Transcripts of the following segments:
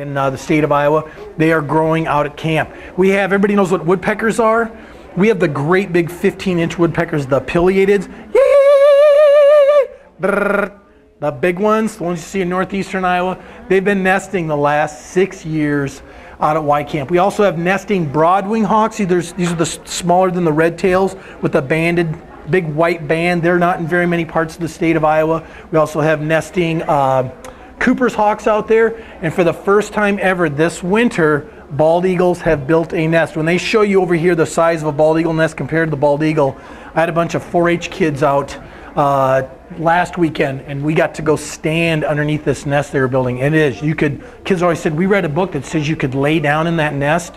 in uh, the state of Iowa. They are growing out at camp. We have, everybody knows what woodpeckers are. We have the great big 15 inch woodpeckers, the pileated. The big ones, the ones you see in northeastern Iowa, they've been nesting the last six years out at Y Camp. We also have nesting broadwing hawks. These are the smaller than the red tails with the banded big white band. They're not in very many parts of the state of Iowa. We also have nesting uh, Cooper's hawks out there. And for the first time ever this winter, bald eagles have built a nest. When they show you over here the size of a bald eagle nest compared to the bald eagle, I had a bunch of 4-H kids out uh, last weekend, and we got to go stand underneath this nest they were building. And it is. You could. Kids always said we read a book that says you could lay down in that nest.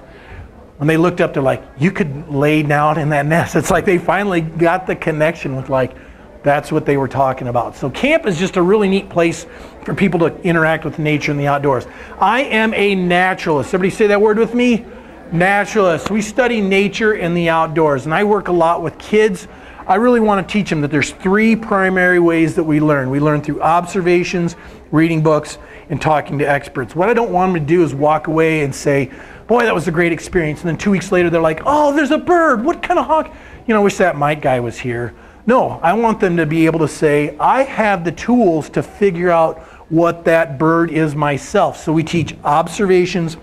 When they looked up, they're like, you could lay down in that nest. It's like they finally got the connection with like, that's what they were talking about. So camp is just a really neat place for people to interact with nature and the outdoors. I am a naturalist. Everybody say that word with me? Naturalist. We study nature and the outdoors, and I work a lot with kids. I really want to teach them that there's three primary ways that we learn. We learn through observations, reading books, and talking to experts. What I don't want them to do is walk away and say, boy, that was a great experience. And then two weeks later, they're like, oh, there's a bird. What kind of hawk? You know, I wish that Mike guy was here. No, I want them to be able to say, I have the tools to figure out what that bird is myself. So we teach observations,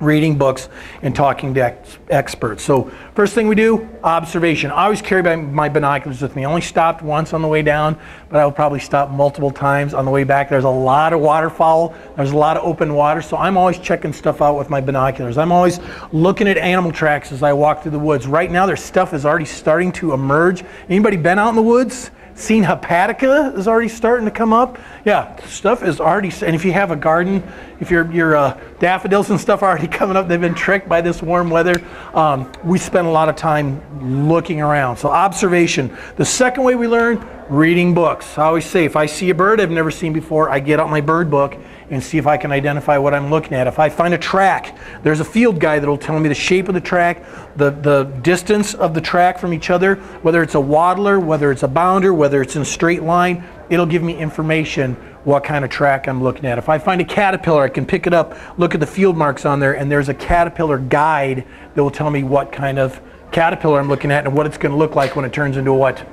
reading books, and talking to ex experts. So first thing we do, observation. I always carry my binoculars with me. I only stopped once on the way down, but I will probably stop multiple times on the way back. There's a lot of waterfowl. There's a lot of open water, so I'm always checking stuff out with my binoculars. I'm always looking at animal tracks as I walk through the woods. Right now, there's stuff is already starting to emerge. Anybody been out in the woods? Seen hepatica is already starting to come up. Yeah, stuff is already, and if you have a garden, if your, your uh, daffodils and stuff are already coming up, they've been tricked by this warm weather. Um, we spend a lot of time looking around. So observation. The second way we learn, reading books. I always say, if I see a bird I've never seen before, I get out my bird book and see if I can identify what I'm looking at. If I find a track, there's a field guide that'll tell me the shape of the track, the, the distance of the track from each other, whether it's a waddler, whether it's a bounder, whether it's in a straight line, it'll give me information what kind of track I'm looking at. If I find a caterpillar, I can pick it up, look at the field marks on there, and there's a caterpillar guide that will tell me what kind of caterpillar I'm looking at and what it's going to look like when it turns into a what?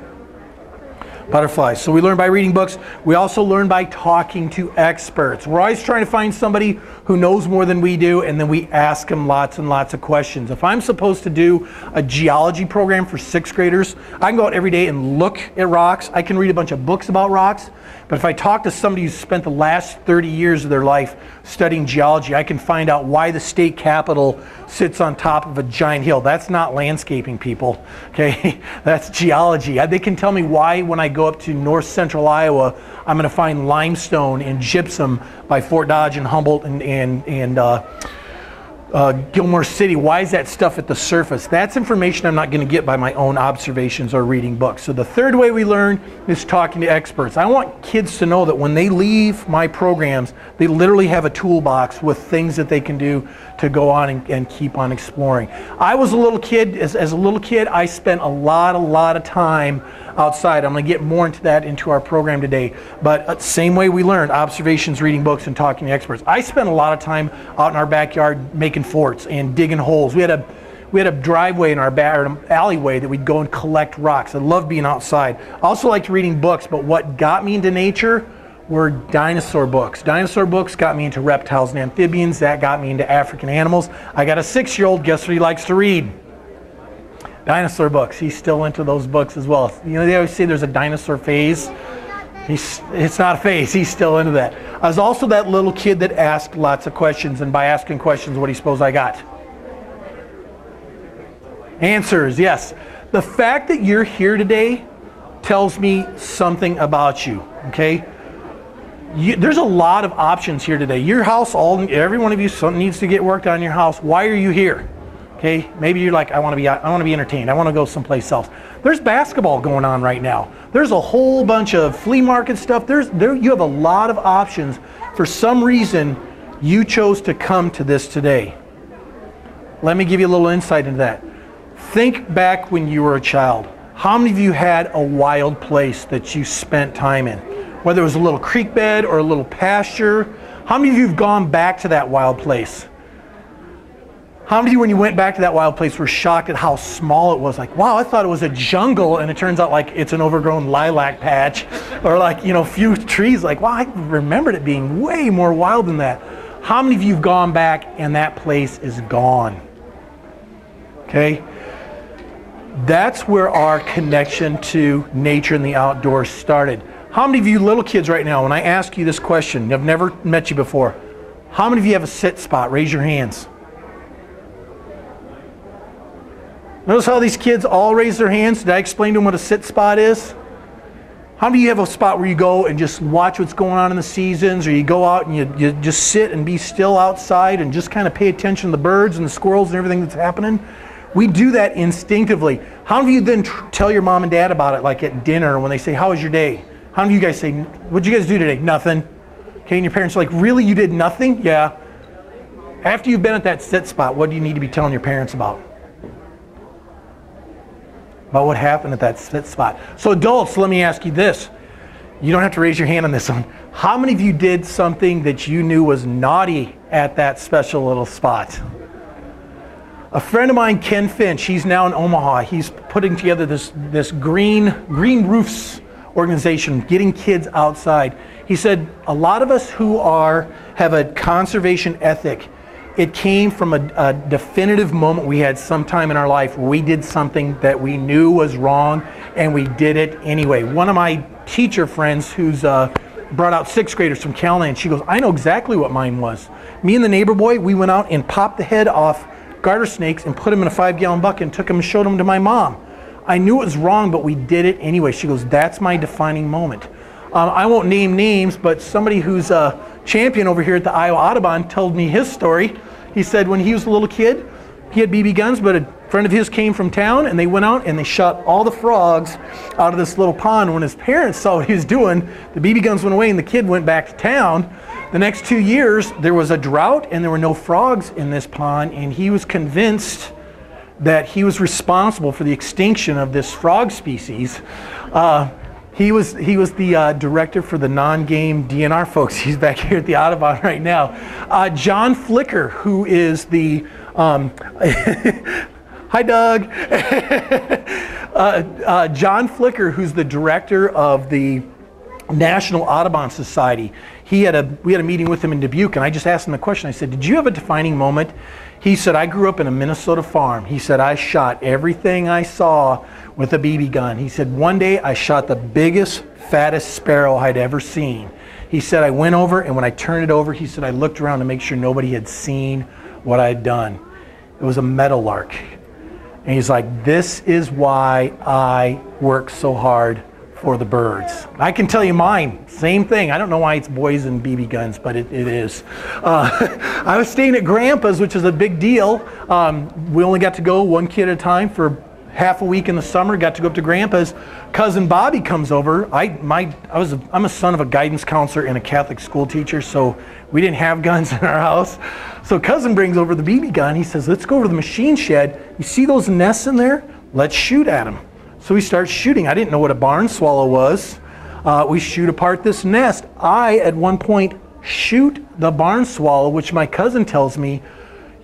Butterflies. So we learn by reading books. We also learn by talking to experts. We're always trying to find somebody who knows more than we do, and then we ask them lots and lots of questions. If I'm supposed to do a geology program for sixth graders, I can go out every day and look at rocks. I can read a bunch of books about rocks. But if I talk to somebody who's spent the last 30 years of their life studying geology, I can find out why the state capitol sits on top of a giant hill. That's not landscaping, people. Okay, that's geology. Uh, they can tell me why when I go up to north central Iowa, I'm going to find limestone and gypsum by Fort Dodge and Humboldt and and and. Uh, uh, Gilmore City, why is that stuff at the surface? That's information I'm not going to get by my own observations or reading books. So the third way we learn is talking to experts. I want kids to know that when they leave my programs, they literally have a toolbox with things that they can do to go on and, and keep on exploring. I was a little kid, as, as a little kid, I spent a lot, a lot of time outside. I'm going to get more into that into our program today. But uh, same way we learned observations, reading books, and talking to experts. I spent a lot of time out in our backyard making forts and digging holes. We had a we had a driveway in our back, alleyway that we'd go and collect rocks. I love being outside. I also liked reading books, but what got me into nature were dinosaur books. Dinosaur books got me into reptiles and amphibians. That got me into African animals. I got a six-year-old. Guess what he likes to read? Dinosaur books. He's still into those books as well. You know, they always say there's a dinosaur phase. He's, it's not a phase. He's still into that. I was also that little kid that asked lots of questions, and by asking questions, what do you suppose I got? Answers, yes. The fact that you're here today tells me something about you, okay? You, there's a lot of options here today. Your house, all every one of you needs to get worked on your house. Why are you here? Okay, maybe you're like, I want to be, I want to be entertained. I want to go someplace else. There's basketball going on right now. There's a whole bunch of flea market stuff. There's there, you have a lot of options. For some reason, you chose to come to this today. Let me give you a little insight into that. Think back when you were a child. How many of you had a wild place that you spent time in? Whether it was a little creek bed or a little pasture, How many of you have gone back to that wild place? How many of you, when you went back to that wild place, were shocked at how small it was? Like, wow, I thought it was a jungle, and it turns out like it's an overgrown lilac patch, or like you know, a few trees. Like, wow, I remembered it being way more wild than that. How many of you have gone back and that place is gone? Okay, that's where our connection to nature and the outdoors started. How many of you little kids right now, when I ask you this question, I've never met you before, how many of you have a sit spot? Raise your hands. Notice how these kids all raise their hands. Did I explain to them what a sit spot is? How many of you have a spot where you go and just watch what's going on in the seasons, or you go out and you, you just sit and be still outside and just kind of pay attention to the birds and the squirrels and everything that's happening? We do that instinctively. How many of you then tell your mom and dad about it, like at dinner when they say, How was your day? How many of you guys say, What'd you guys do today? Nothing. Okay, and your parents are like, Really? You did nothing? Yeah. After you've been at that sit spot, what do you need to be telling your parents about? About what happened at that spot. So, adults, let me ask you this. You don't have to raise your hand on this one. How many of you did something that you knew was naughty at that special little spot? A friend of mine, Ken Finch, he's now in Omaha. He's putting together this, this green, green roofs organization, getting kids outside. He said, a lot of us who are have a conservation ethic it came from a, a, definitive moment we had sometime in our life we did something that we knew was wrong and we did it anyway. One of my teacher friends who's uh, brought out sixth graders from Calland, she goes, I know exactly what mine was. Me and the neighbor boy, we went out and popped the head off garter snakes and put them in a five gallon bucket and took them and showed them to my mom. I knew it was wrong, but we did it anyway. She goes, that's my defining moment. Um, I won't name names, but somebody who's a champion over here at the Iowa Audubon told me his story. He said when he was a little kid, he had BB guns, but a friend of his came from town and they went out and they shot all the frogs out of this little pond. When his parents saw what he was doing, the BB guns went away and the kid went back to town. The next two years, there was a drought and there were no frogs in this pond, and he was convinced that he was responsible for the extinction of this frog species. Uh, he was, he was the uh, director for the non-game DNR folks. He's back here at the Audubon right now. Uh, John Flicker, who is the, um, hi Doug. Uh, uh, John Flicker, who's the director of the National Audubon Society. He had a, we had a meeting with him in Dubuque, and I just asked him the question. I said, did you have a defining moment? He said, I grew up in a Minnesota farm. He said, I shot everything I saw with a BB gun. He said, one day I shot the biggest, fattest sparrow I'd ever seen. He said, I went over, and when I turned it over, he said, I looked around to make sure nobody had seen what I had done. It was a meadowlark. And he's like, this is why I work so hard for the birds. I can tell you mine, same thing. I don't know why it's boys and BB guns, but it, it is. Uh, I was staying at Grandpa's, which is a big deal. Um, we only got to go one kid at a time for half a week in the summer, got to go up to Grandpa's. Cousin Bobby comes over. I, my, I was a, I'm a son of a guidance counselor and a Catholic school teacher, so we didn't have guns in our house. So cousin brings over the BB gun. He says, let's go over to the machine shed. You see those nests in there? Let's shoot at them. So we start shooting. I didn't know what a barn swallow was. Uh, we shoot apart this nest. I, at one point, shoot the barn swallow, which my cousin tells me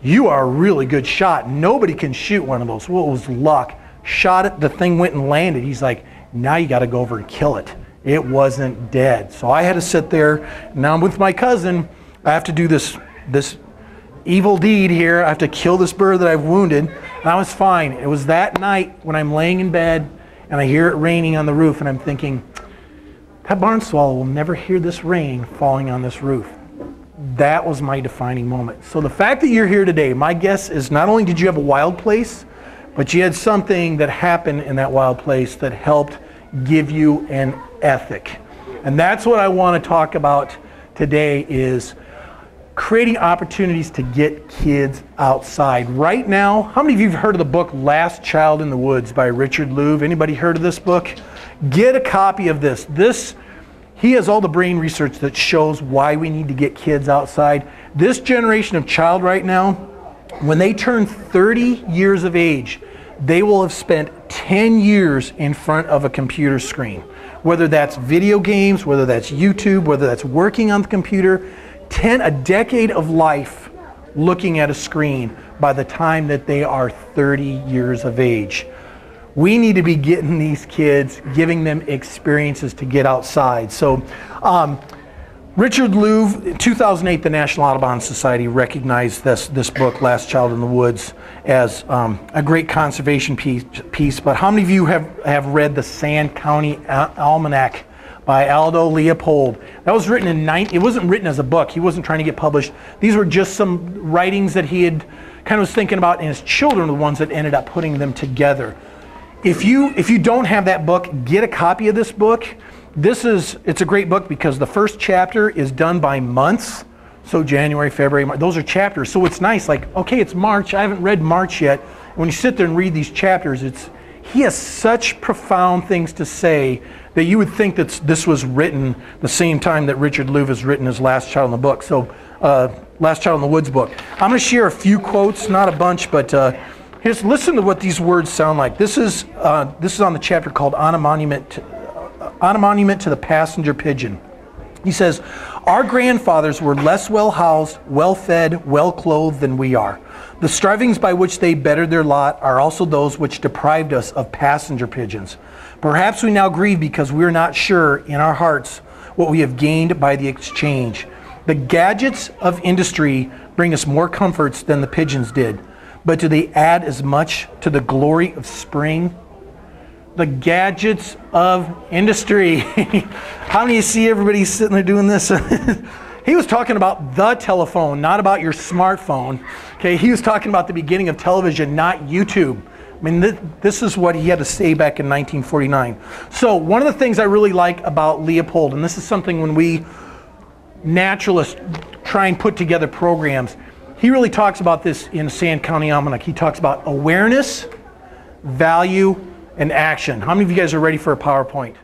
you are a really good shot. Nobody can shoot one of those. Well, it was luck. Shot it, the thing went and landed. He's like, now you got to go over and kill it. It wasn't dead. So I had to sit there. Now I'm with my cousin. I have to do this, this evil deed here. I have to kill this bird that I've wounded. And I was fine. It was that night when I'm laying in bed and I hear it raining on the roof and I'm thinking, that barn swallow will never hear this rain falling on this roof that was my defining moment. So the fact that you're here today, my guess is not only did you have a wild place, but you had something that happened in that wild place that helped give you an ethic. And that's what I want to talk about today is creating opportunities to get kids outside. Right now, how many of you have heard of the book Last Child in the Woods by Richard Louv? Anybody heard of this book? Get a copy of this. This he has all the brain research that shows why we need to get kids outside. This generation of child right now, when they turn 30 years of age, they will have spent 10 years in front of a computer screen. Whether that's video games, whether that's YouTube, whether that's working on the computer, 10, a decade of life looking at a screen by the time that they are 30 years of age. We need to be getting these kids, giving them experiences to get outside. So, um, Richard Louv, 2008, the National Audubon Society recognized this, this book, Last Child in the Woods, as um, a great conservation piece, piece. But how many of you have, have read the Sand County Almanac by Aldo Leopold? That was written in, nine, it wasn't written as a book. He wasn't trying to get published. These were just some writings that he had kind of was thinking about, and his children were the ones that ended up putting them together. If you, if you don't have that book, get a copy of this book. This is it's a great book because the first chapter is done by months. So january february March, those are chapters. So it's nice like okay it's march. I haven't read march yet. When you sit there and read these chapters it's he has such profound things to say that you would think that this was written the same time that richard louv has written his last child in the book. So uh, last child in the woods book. I'm going to share a few quotes not a bunch but uh, here's listen to what these words sound like this is uh, this is on the chapter called on a monument on a monument to the passenger pigeon. He says, Our grandfathers were less well housed, well fed, well clothed than we are. The strivings by which they bettered their lot are also those which deprived us of passenger pigeons. Perhaps we now grieve because we are not sure in our hearts what we have gained by the exchange. The gadgets of industry bring us more comforts than the pigeons did, but do they add as much to the glory of spring the gadgets of industry. How many you see everybody sitting there doing this? he was talking about the telephone, not about your smartphone. Okay, he was talking about the beginning of television, not YouTube. I mean, th- this is what he had to say back in 1949. So, one of the things I really like about Leopold, and this is something when we naturalists try and put together programs, he really talks about this in Sand County Almanac. He talks about awareness, value, and action. How many of you guys are ready for a PowerPoint?